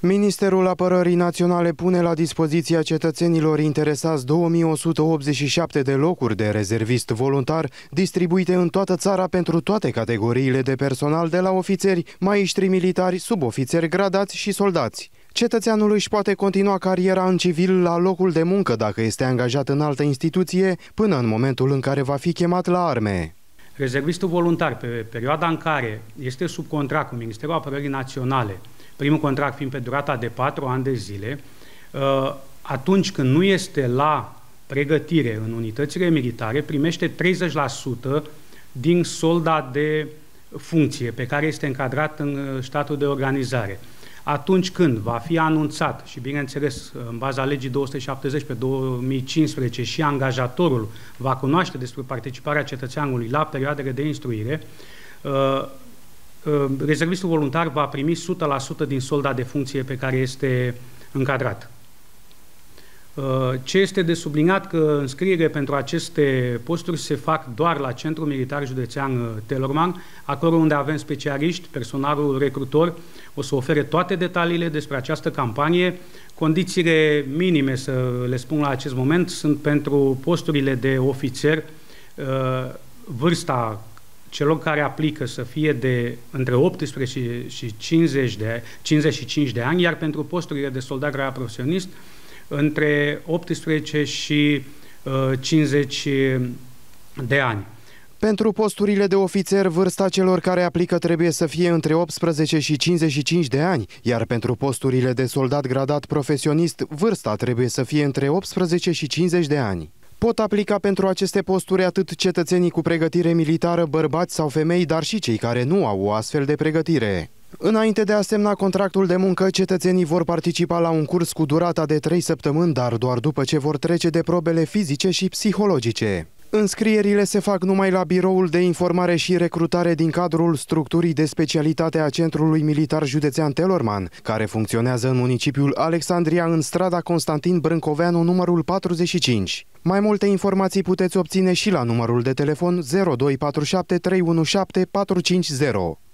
Ministerul Apărării Naționale pune la dispoziția cetățenilor interesați 2187 de locuri de rezervist voluntar distribuite în toată țara pentru toate categoriile de personal de la ofițeri, maiștri militari, subofițeri gradați și soldați. Cetățeanul își poate continua cariera în civil la locul de muncă dacă este angajat în altă instituție până în momentul în care va fi chemat la arme. Rezervistul voluntar, pe perioada în care este sub contract cu Ministerul Apărării Naționale, primul contract fiind pe durata de patru ani de zile, uh, atunci când nu este la pregătire în unitățile militare, primește 30% din solda de funcție pe care este încadrat în uh, statul de organizare. Atunci când va fi anunțat, și bineînțeles în baza legii 270 pe 2015 și angajatorul va cunoaște despre participarea cetățeanului la perioadele de instruire, uh, Uh, rezervistul voluntar va primi 100% din solda de funcție pe care este încadrat. Uh, ce este de subliniat că înscriere pentru aceste posturi se fac doar la Centrul Militar Județean uh, Telorman, acolo unde avem specialiști, personalul recrutor o să ofere toate detaliile despre această campanie. Condițiile minime, să le spun la acest moment, sunt pentru posturile de ofițer, vârsta celor care aplică să fie de între 18 și 50 de, 55 de ani, iar pentru posturile de soldat grav profesionist între 18 și uh, 50 de ani. Pentru posturile de ofițer, vârsta celor care aplică trebuie să fie între 18 și 55 de ani, iar pentru posturile de soldat gradat profesionist, vârsta trebuie să fie între 18 și 50 de ani. Pot aplica pentru aceste posturi atât cetățenii cu pregătire militară, bărbați sau femei, dar și cei care nu au o astfel de pregătire. Înainte de a semna contractul de muncă, cetățenii vor participa la un curs cu durata de 3 săptămâni, dar doar după ce vor trece de probele fizice și psihologice. Înscrierile se fac numai la biroul de informare și recrutare din cadrul structurii de specialitate a Centrului Militar Județean Telorman, care funcționează în municipiul Alexandria în strada Constantin Brâncoveanu numărul 45. Mai multe informații puteți obține și la numărul de telefon 0247 317 450.